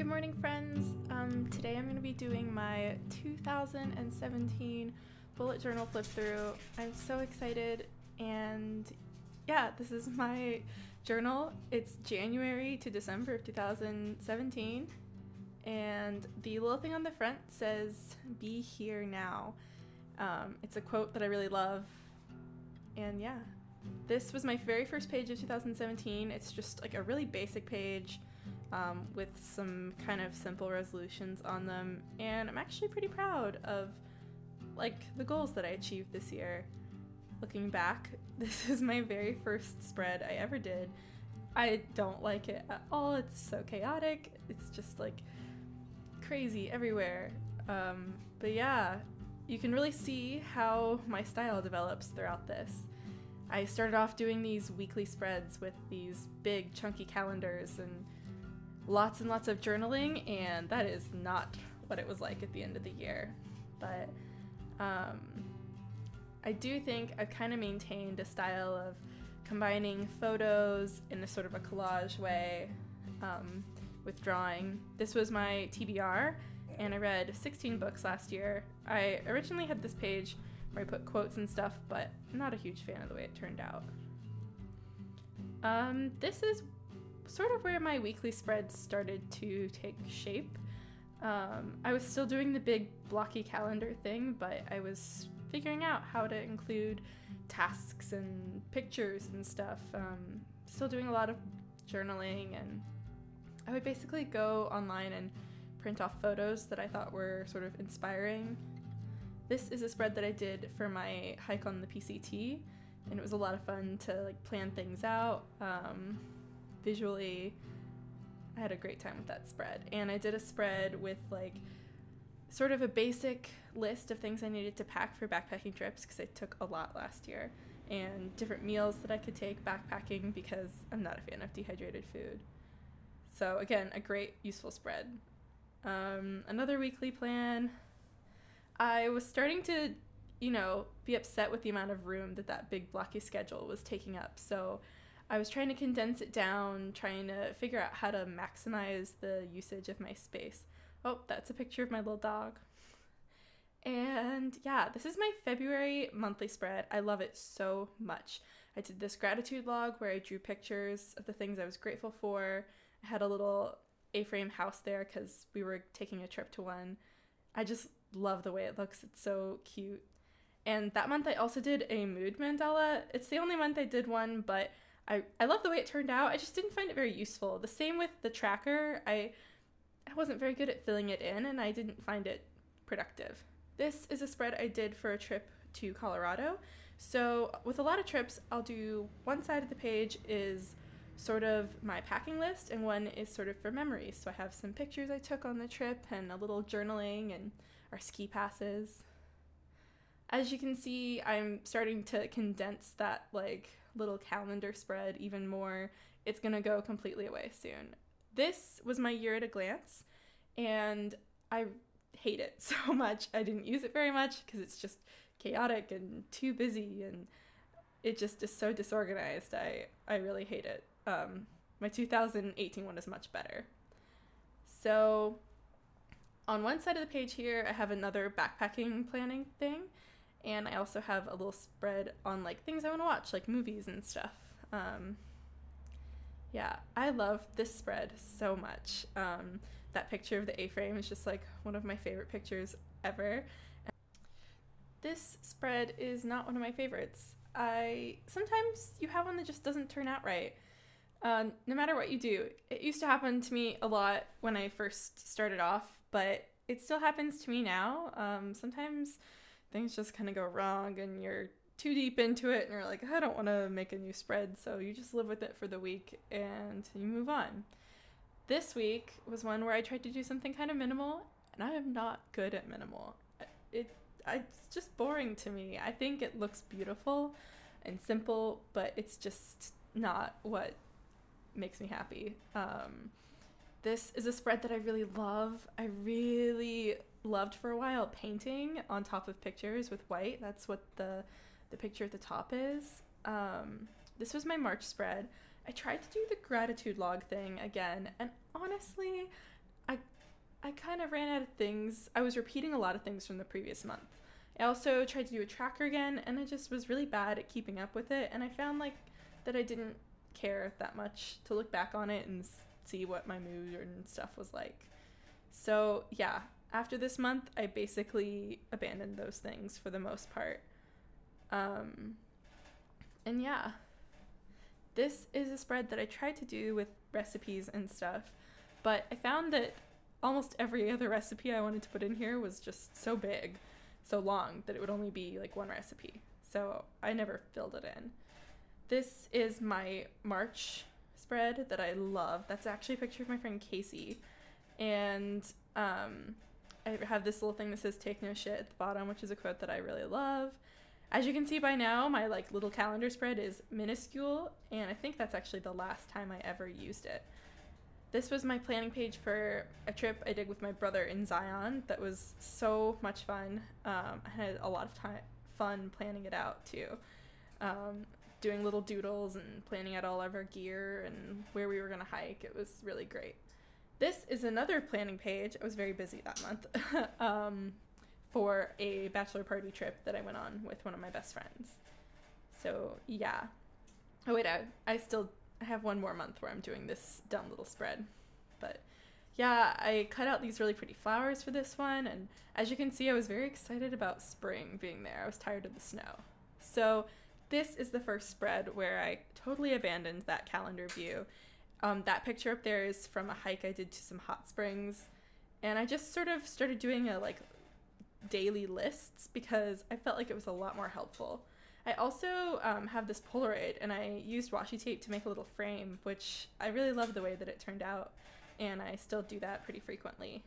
Good morning, friends. Um, today I'm going to be doing my 2017 bullet journal flip through. I'm so excited, and yeah, this is my journal. It's January to December of 2017, and the little thing on the front says, Be here now. Um, it's a quote that I really love, and yeah, this was my very first page of 2017. It's just like a really basic page um, with some kind of simple resolutions on them, and I'm actually pretty proud of like the goals that I achieved this year. Looking back, this is my very first spread I ever did. I don't like it at all. It's so chaotic. It's just like crazy everywhere. Um, but yeah, you can really see how my style develops throughout this. I started off doing these weekly spreads with these big chunky calendars and lots and lots of journaling, and that is not what it was like at the end of the year. But um, I do think I've kind of maintained a style of combining photos in a sort of a collage way um, with drawing. This was my TBR, and I read 16 books last year. I originally had this page where I put quotes and stuff, but not a huge fan of the way it turned out. Um, this is sort of where my weekly spreads started to take shape. Um, I was still doing the big blocky calendar thing, but I was figuring out how to include tasks and pictures and stuff. Um, still doing a lot of journaling, and I would basically go online and print off photos that I thought were sort of inspiring. This is a spread that I did for my hike on the PCT, and it was a lot of fun to like plan things out. Um, visually I had a great time with that spread. And I did a spread with like sort of a basic list of things I needed to pack for backpacking trips because I took a lot last year and different meals that I could take backpacking because I'm not a fan of dehydrated food. So again, a great useful spread. Um, another weekly plan. I was starting to, you know, be upset with the amount of room that that big blocky schedule was taking up. So I was trying to condense it down, trying to figure out how to maximize the usage of my space. Oh, that's a picture of my little dog. And yeah, this is my February monthly spread. I love it so much. I did this gratitude log where I drew pictures of the things I was grateful for. I had a little A frame house there because we were taking a trip to one. I just love the way it looks, it's so cute. And that month I also did a mood mandala. It's the only month I did one, but I, I love the way it turned out. I just didn't find it very useful. The same with the tracker. I I wasn't very good at filling it in and I didn't find it productive. This is a spread I did for a trip to Colorado. So, with a lot of trips, I'll do one side of the page is sort of my packing list, and one is sort of for memories. So, I have some pictures I took on the trip and a little journaling and our ski passes. As you can see, I'm starting to condense that like little calendar spread even more. It's going to go completely away soon. This was my year at a glance, and I hate it so much. I didn't use it very much because it's just chaotic and too busy, and it just is so disorganized. I, I really hate it. Um, my 2018 one is much better. So, on one side of the page here, I have another backpacking planning thing and I also have a little spread on like things I want to watch, like movies and stuff. Um, yeah, I love this spread so much. Um, that picture of the A-frame is just like one of my favorite pictures ever. This spread is not one of my favorites. I sometimes you have one that just doesn't turn out right. Uh, no matter what you do, it used to happen to me a lot when I first started off, but it still happens to me now. Um, sometimes things just kind of go wrong and you're too deep into it and you're like, I don't want to make a new spread. So you just live with it for the week and you move on. This week was one where I tried to do something kind of minimal and I am not good at minimal. It it's just boring to me. I think it looks beautiful and simple, but it's just not what makes me happy. Um, this is a spread that I really love. I really loved for a while painting on top of pictures with white. That's what the the picture at the top is. Um, this was my March spread. I tried to do the gratitude log thing again, and honestly, I I kind of ran out of things. I was repeating a lot of things from the previous month. I also tried to do a tracker again, and I just was really bad at keeping up with it. And I found like that I didn't care that much to look back on it and see what my mood and stuff was like. So yeah, after this month, I basically abandoned those things for the most part. Um, and yeah, this is a spread that I tried to do with recipes and stuff, but I found that almost every other recipe I wanted to put in here was just so big, so long, that it would only be like one recipe. So I never filled it in. This is my March spread that I love. That's actually a picture of my friend Casey. And um, I have this little thing that says "Take no shit" at the bottom, which is a quote that I really love. As you can see by now, my like little calendar spread is minuscule, and I think that's actually the last time I ever used it. This was my planning page for a trip I did with my brother in Zion. That was so much fun. Um, I had a lot of time fun planning it out too, um, doing little doodles and planning out all of our gear and where we were gonna hike. It was really great. This is another planning page. I was very busy that month um, for a bachelor party trip that I went on with one of my best friends. So yeah. Oh wait, I I still have one more month where I'm doing this dumb little spread, but yeah, I cut out these really pretty flowers for this one, and as you can see, I was very excited about spring being there. I was tired of the snow. So this is the first spread where I totally abandoned that calendar view um, that picture up there is from a hike I did to some hot springs. And I just sort of started doing a like daily lists because I felt like it was a lot more helpful. I also um, have this Polaroid and I used washi tape to make a little frame, which I really love the way that it turned out, and I still do that pretty frequently.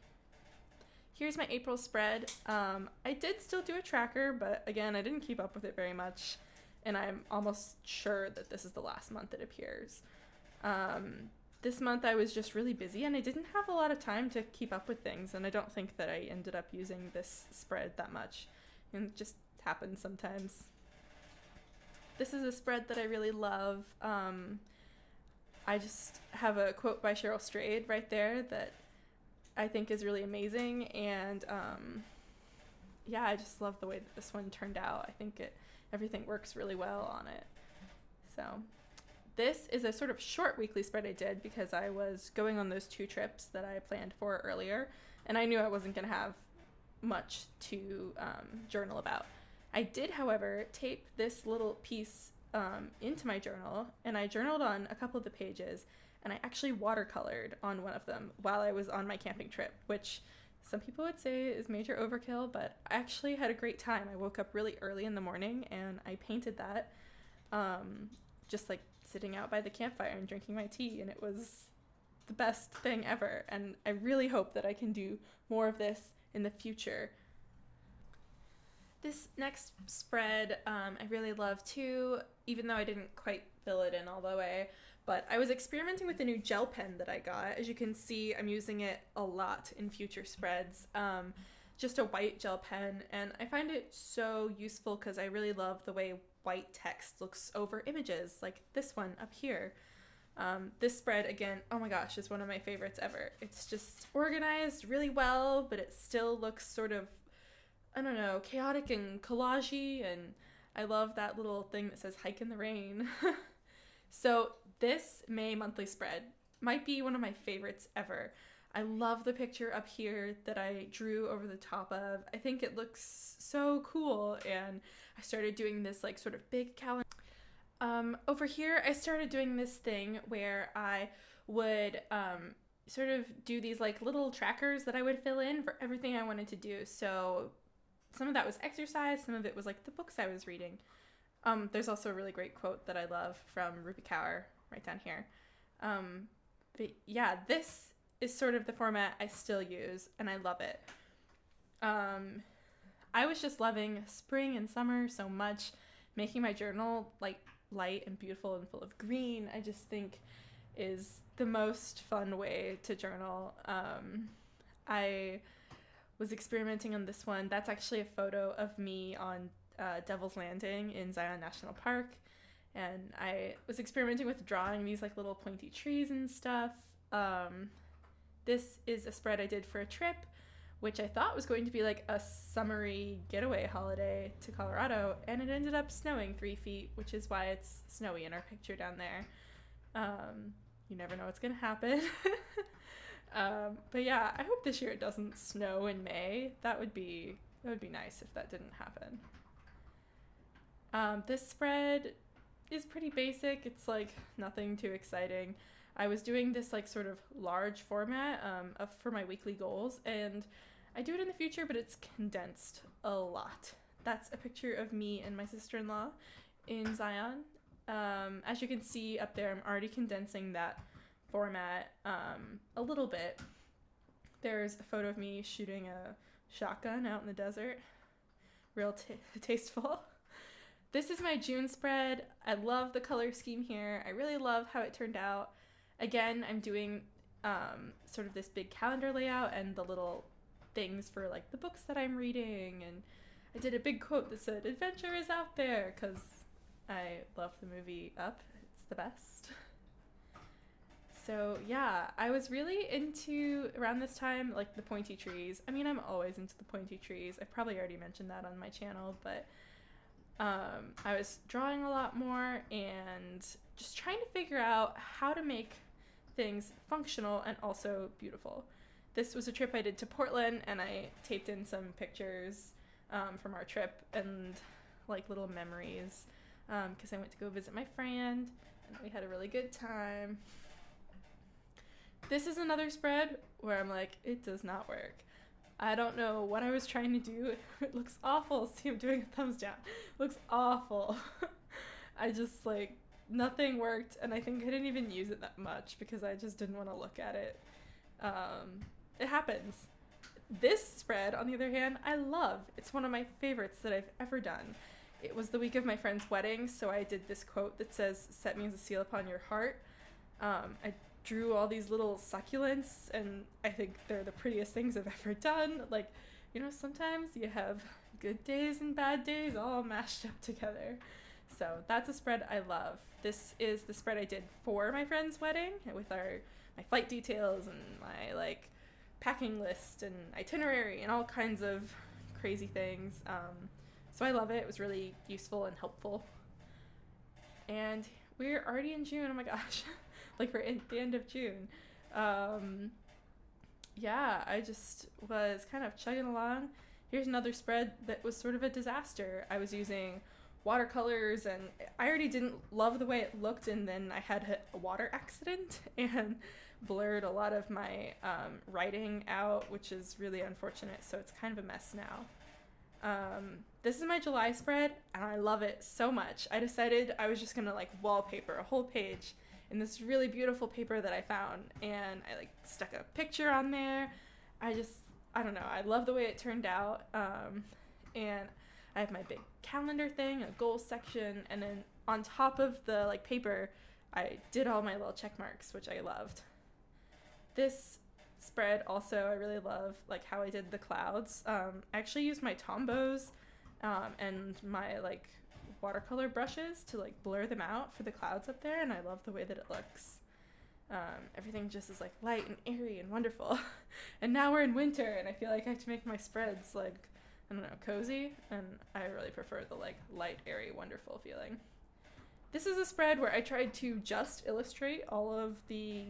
Here's my April spread. Um, I did still do a tracker, but again, I didn't keep up with it very much, and I'm almost sure that this is the last month it appears. Um, this month I was just really busy and I didn't have a lot of time to keep up with things, and I don't think that I ended up using this spread that much. And it just happens sometimes. This is a spread that I really love. Um, I just have a quote by Cheryl Strayed right there that I think is really amazing, and um, yeah, I just love the way that this one turned out. I think it everything works really well on it. So this is a sort of short weekly spread I did because I was going on those two trips that I planned for earlier, and I knew I wasn't going to have much to um, journal about. I did, however, tape this little piece um, into my journal, and I journaled on a couple of the pages, and I actually watercolored on one of them while I was on my camping trip, which some people would say is major overkill, but I actually had a great time. I woke up really early in the morning and I painted that. Um, just like sitting out by the campfire and drinking my tea, and it was the best thing ever. And I really hope that I can do more of this in the future. This next spread um, I really love too, even though I didn't quite fill it in all the way. But I was experimenting with a new gel pen that I got. As you can see, I'm using it a lot in future spreads. Um, just a white gel pen, and I find it so useful because I really love the way white text looks over images like this one up here. Um, this spread, again, oh my gosh, is one of my favorites ever. It's just organized really well, but it still looks sort of, I don't know, chaotic and collagey, and I love that little thing that says hike in the rain. so, this May monthly spread might be one of my favorites ever. I love the picture up here that I drew over the top of. I think it looks so cool, and I started doing this like sort of big calendar. Um, over here, I started doing this thing where I would um, sort of do these like little trackers that I would fill in for everything I wanted to do. So some of that was exercise, some of it was like the books I was reading. Um, there's also a really great quote that I love from Rupi Kaur right down here. Um, but yeah, this is sort of the format I still use, and I love it. Um, I was just loving spring and summer so much. Making my journal like light and beautiful and full of green, I just think is the most fun way to journal. Um, I was experimenting on this one. That's actually a photo of me on uh, Devil's Landing in Zion National Park. And I was experimenting with drawing these like little pointy trees and stuff. Um, This is a spread I did for a trip, which I thought was going to be like a summery getaway holiday to Colorado, and it ended up snowing three feet, which is why it's snowy in our picture down there. Um, you never know what's gonna happen. um, but yeah, I hope this year it doesn't snow in May. That would be that would be nice if that didn't happen. Um, this spread is pretty basic. It's like nothing too exciting. I was doing this like sort of large format um, of, for my weekly goals, and I do it in the future, but it's condensed a lot. That's a picture of me and my sister in law in Zion. Um, as you can see up there, I'm already condensing that format um, a little bit. There's a photo of me shooting a shotgun out in the desert. Real tasteful. This is my June spread. I love the color scheme here. I really love how it turned out. Again, I'm doing um, sort of this big calendar layout and the little things for like the books that I'm reading. And I did a big quote that said, Adventure is out there, because I love the movie Up. It's the best. So, yeah, I was really into around this time like the pointy trees. I mean, I'm always into the pointy trees. I've probably already mentioned that on my channel, but um, I was drawing a lot more and just trying to figure out how to make things functional and also beautiful. This was a trip I did to Portland, and I taped in some pictures um, from our trip and like little memories because um, I went to go visit my friend and we had a really good time. This is another spread where I'm like, it does not work. I don't know what I was trying to do. It looks awful. See, I'm doing a thumbs down. It looks awful. I just like nothing worked, and I think I didn't even use it that much because I just didn't want to look at it. Um, it happens. This spread, on the other hand, I love. It's one of my favorites that I've ever done. It was the week of my friend's wedding, so I did this quote that says, Set me as a seal upon your heart. Um, I drew all these little succulents, and I think they're the prettiest things I've ever done. Like, you know, sometimes you have good days and bad days all mashed up together. So that's a spread I love. This is the spread I did for my friend's wedding with our my flight details and my like packing list and itinerary and all kinds of crazy things. Um, so I love it. It was really useful and helpful. And we're already in June. Oh my gosh. like at the end of June. Um, yeah, I just was kind of chugging along. Here's another spread that was sort of a disaster. I was using watercolors and I already didn't love the way it looked and then I had a water accident and blurred a lot of my um, writing out, which is really unfortunate. So it's kind of a mess now. Um, this is my July spread and I love it so much. I decided I was just gonna like wallpaper a whole page in this really beautiful paper that I found and I like stuck a picture on there. I just I don't know. I love the way it turned out. Um, and I have my big calendar thing, a goals section, and then on top of the like paper, I did all my little check marks, which I loved. This spread also I really love like how I did the clouds. Um, I actually used my Tombows um, and my like watercolor brushes to like blur them out for the clouds up there, and I love the way that it looks. Um, everything just is like light and airy and wonderful. and now we're in winter, and I feel like I have to make my spreads like I don't know cozy, and I really prefer the like light, airy, wonderful feeling. This is a spread where I tried to just illustrate all of the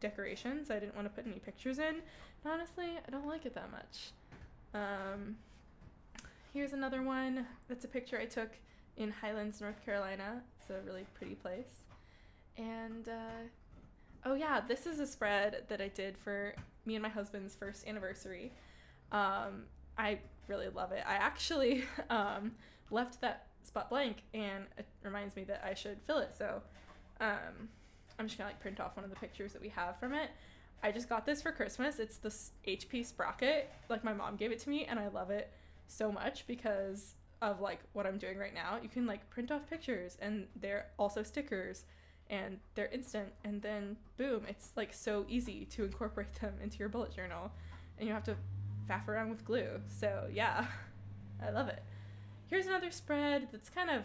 decorations. I didn't want to put any pictures in. And honestly, I don't like it that much. Um, here's another one. That's a picture I took in Highlands, North Carolina. It's a really pretty place. And uh, oh yeah, this is a spread that I did for me and my husband's first anniversary. Um, I really love it. I actually um, left that spot blank, and it reminds me that I should fill it. So um, I'm just gonna like print off one of the pictures that we have from it. I just got this for Christmas. It's this HP sprocket. Like my mom gave it to me, and I love it so much because of like what I'm doing right now, you can like print off pictures and they're also stickers and they're instant and then boom, it's like so easy to incorporate them into your bullet journal and you have to faff around with glue. So yeah, I love it. Here's another spread that's kind of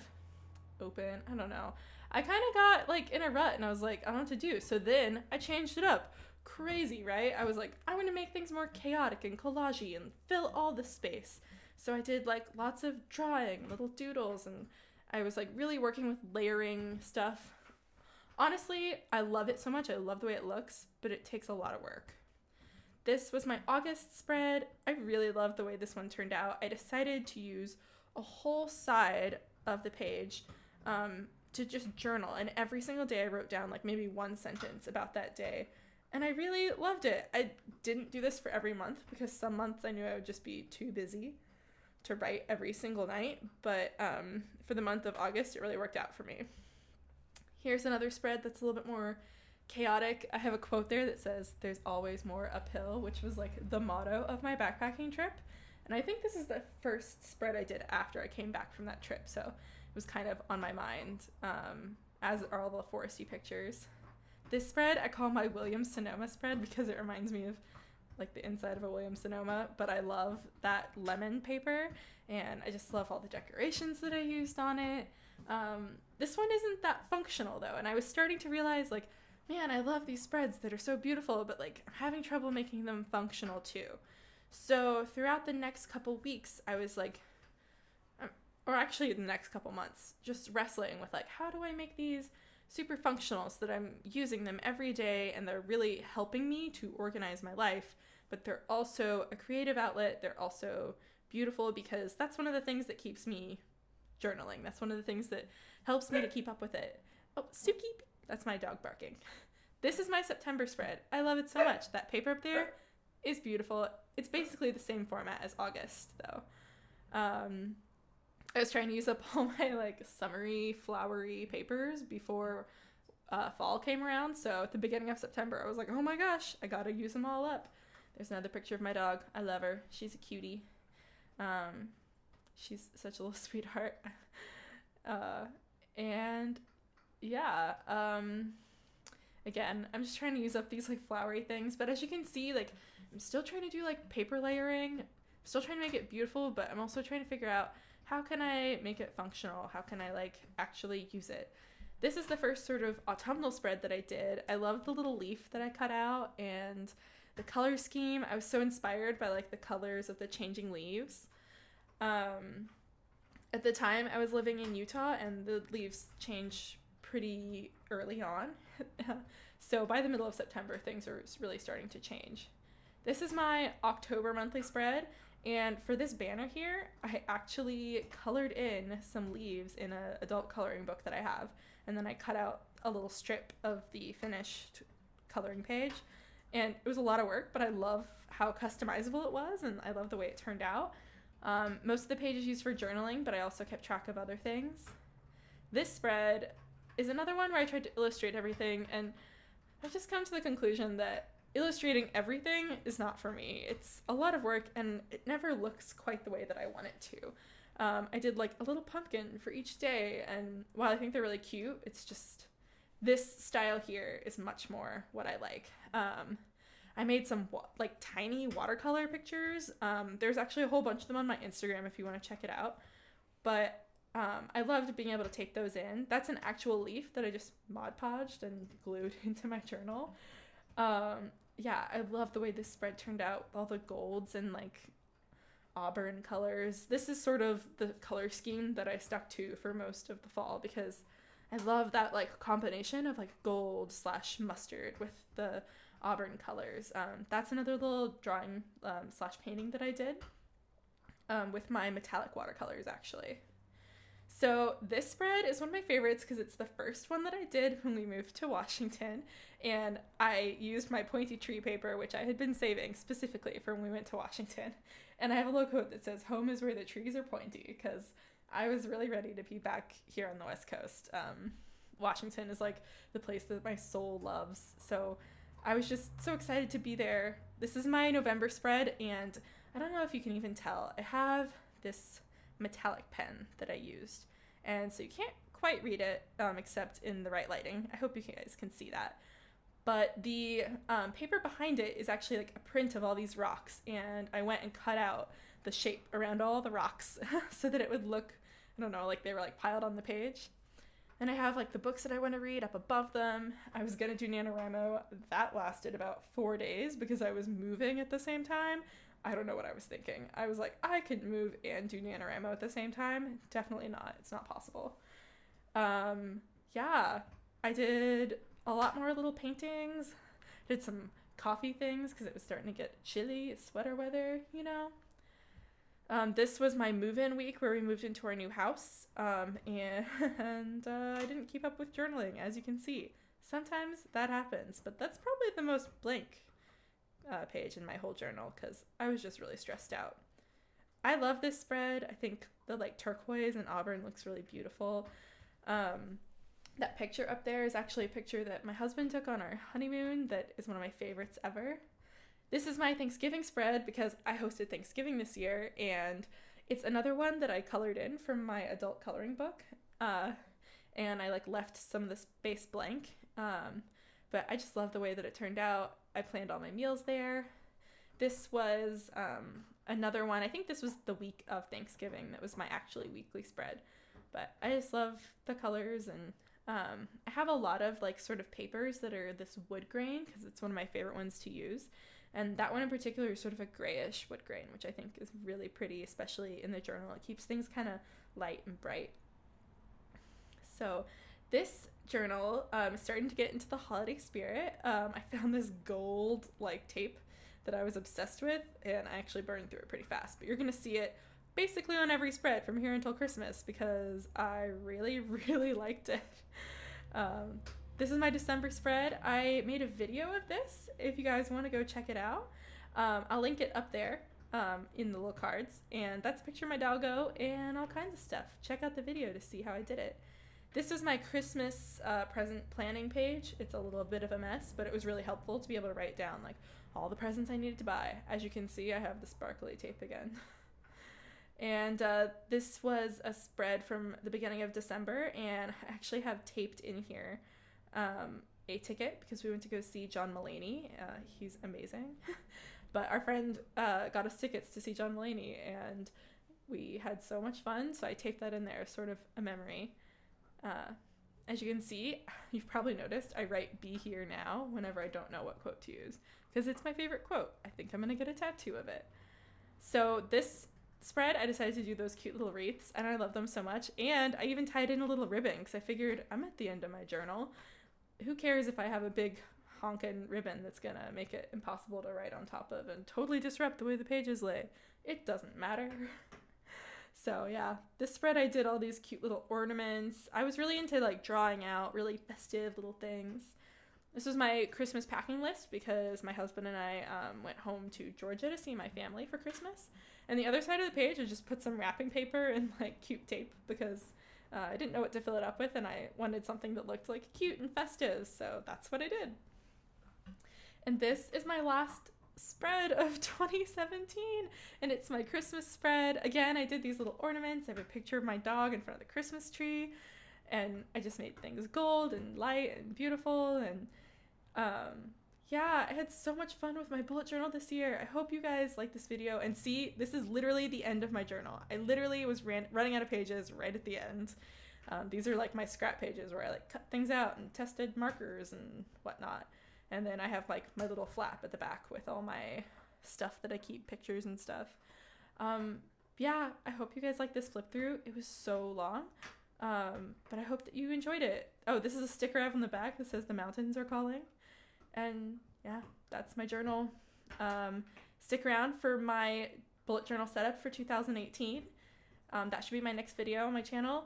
open. I don't know. I kind of got like in a rut and I was like, I don't know what to do. So then I changed it up. crazy, right? I was like, I want to make things more chaotic and collagey and fill all the space. So I did like lots of drawing, little doodles, and I was like really working with layering stuff. Honestly, I love it so much. I love the way it looks, but it takes a lot of work. This was my August spread. I really love the way this one turned out. I decided to use a whole side of the page um, to just journal, and every single day I wrote down like maybe one sentence about that day. And I really loved it. I didn't do this for every month because some months I knew I would just be too busy to write every single night, but um, for the month of August, it really worked out for me. Here's another spread that's a little bit more chaotic. I have a quote there that says, There's always more uphill, which was like the motto of my backpacking trip. And I think this is the first spread I did after I came back from that trip, so it was kind of on my mind, um, as are all the foresty pictures. This spread I call my Williams Sonoma spread because it reminds me of like the inside of a Williams Sonoma, but I love that lemon paper and I just love all the decorations that I used on it. Um, this one isn't that functional though, and I was starting to realize like, man, I love these spreads that are so beautiful, but like I'm having trouble making them functional too. So throughout the next couple weeks, I was like, um, or actually the next couple months, just wrestling with like, how do I make these super functional so that I'm using them every day and they're really helping me to organize my life, but they're also a creative outlet. They're also beautiful because that's one of the things that keeps me journaling. That's one of the things that helps me to keep up with it. Oh, Suki, that's my dog barking. This is my September spread. I love it so much. That paper up there is beautiful. It's basically the same format as August, though. Um, I was trying to use up all my like summery, flowery papers before uh, fall came around. So at the beginning of September, I was like, oh my gosh, I gotta use them all up. There's another picture of my dog. I love her. She's a cutie. Um, she's such a little sweetheart. Uh, and yeah, um, again, I'm just trying to use up these like flowery things. But as you can see, like I'm still trying to do like paper layering. I'm still trying to make it beautiful, but I'm also trying to figure out how can I make it functional? How can I like actually use it? This is the first sort of autumnal spread that I did. I love the little leaf that I cut out and the color scheme. I was so inspired by like the colors of the changing leaves. Um, at the time, I was living in Utah and the leaves change pretty early on. so by the middle of September, things are really starting to change. This is my October monthly spread, and for this banner here, I actually colored in some leaves in an adult coloring book that I have. And then I cut out a little strip of the finished coloring page. And it was a lot of work, but I love how customizable it was and I love the way it turned out. Um, most of the page is used for journaling, but I also kept track of other things. This spread is another one where I tried to illustrate everything, and I've just come to the conclusion that illustrating everything is not for me. It's a lot of work and it never looks quite the way that I want it to. Um, I did like a little pumpkin for each day, and while I think they're really cute, it's just this style here is much more what I like. Um, I made some like tiny watercolor pictures. Um, there's actually a whole bunch of them on my Instagram if you want to check it out. But um, I loved being able to take those in. That's an actual leaf that I just Mod Podged and glued into my journal. Um, yeah, I love the way this spread turned out. All the golds and like auburn colors. This is sort of the color scheme that I stuck to for most of the fall because I love that like combination of like gold slash mustard with the auburn colors. Um, that's another little drawing um, slash painting that I did um, with my metallic watercolors actually. So this spread is one of my favorites because it's the first one that I did when we moved to Washington, and I used my pointy tree paper, which I had been saving specifically for when we went to Washington. And I have a little quote that says, "Home is where the trees are pointy," because I was really ready to be back here on the West Coast. Um, Washington is like the place that my soul loves, so I was just so excited to be there. This is my November spread, and I don't know if you can even tell. I have this metallic pen that I used. And so you can't quite read it um, except in the right lighting. I hope you guys can see that. But the um, paper behind it is actually like a print of all these rocks, and I went and cut out the shape around all the rocks so that it would look, I don't know, like they were like piled on the page. And I have like the books that I want to read up above them. I was gonna do NaNoWriMo. That lasted about four days because I was moving at the same time. I don't know what I was thinking. I was like, I could move and do NaNoWriMo at the same time. Definitely not. It's not possible. Um, yeah, I did a lot more little paintings. Did some coffee things because it was starting to get chilly, sweater weather, you know. Um, this was my move-in week where we moved into our new house, um, and uh, I didn't keep up with journaling, as you can see. Sometimes that happens, but that's probably the most blank uh, page in my whole journal because I was just really stressed out. I love this spread. I think the like turquoise and auburn looks really beautiful. Um, that picture up there is actually a picture that my husband took on our honeymoon that is one of my favorites ever. This is my Thanksgiving spread because I hosted Thanksgiving this year, and it's another one that I colored in from my adult coloring book. Uh, and I like left some of the space blank. Um, but I just love the way that it turned out. I planned all my meals there. This was um, another one. I think this was the week of Thanksgiving. That was my actually weekly spread. But I just love the colors and um, I have a lot of like sort of papers that are this wood grain because it's one of my favorite ones to use. And that one in particular is sort of a grayish wood grain, which I think is really pretty, especially in the journal. It keeps things kind of light and bright. So this journal um, is starting to get into the holiday spirit. Um, I found this gold like tape that I was obsessed with, and I actually burned through it pretty fast. But you're gonna see it basically on every spread from here until Christmas because I really, really liked it. Um, this is my December spread. I made a video of this if you guys want to go check it out. Um, I'll link it up there um, in the little cards. And that's a picture of my doggo and all kinds of stuff. Check out the video to see how I did it. This is my Christmas uh, present planning page. It's a little bit of a mess, but it was really helpful to be able to write down like all the presents I needed to buy. As you can see, I have the sparkly tape again. and uh, this was a spread from the beginning of December, and I actually have taped in here um, a ticket because we went to go see John Mulaney. Uh, he's amazing. but our friend uh, got us tickets to see John Mulaney, and we had so much fun. So I taped that in there, sort of a memory. Uh, as you can see, you've probably noticed I write be here now whenever I don't know what quote to use because it's my favorite quote. I think I'm going to get a tattoo of it. So this spread, I decided to do those cute little wreaths and I love them so much. And I even tied in a little ribbon because I figured I'm at the end of my journal who cares if I have a big honkin' ribbon that's gonna make it impossible to write on top of and totally disrupt the way the pages lay? It doesn't matter. so yeah, this spread I did all these cute little ornaments. I was really into like drawing out really festive little things. This was my Christmas packing list because my husband and I um, went home to Georgia to see my family for Christmas. And the other side of the page, I just put some wrapping paper and like cute tape because uh, I didn't know what to fill it up with, and I wanted something that looked like cute and festive, so that's what I did. And this is my last spread of 2017, and it's my Christmas spread. Again, I did these little ornaments. I have a picture of my dog in front of the Christmas tree, and I just made things gold and light and beautiful. And um, yeah, I had so much fun with my bullet journal this year. I hope you guys like this video and see this is literally the end of my journal. I literally was ran- running out of pages right at the end. Um, these are like my scrap pages where I like cut things out and tested markers and whatnot. And then I have like my little flap at the back with all my stuff that I keep pictures and stuff. Um, yeah, I hope you guys like this flip through. It was so long. Um, but I hope that you enjoyed it. Oh, this is a sticker I have on the back that says the mountains are calling. And yeah, that's my journal. Um, stick around for my bullet journal setup for 2018. Um, that should be my next video on my channel.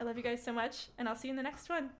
I love you guys so much, and I'll see you in the next one.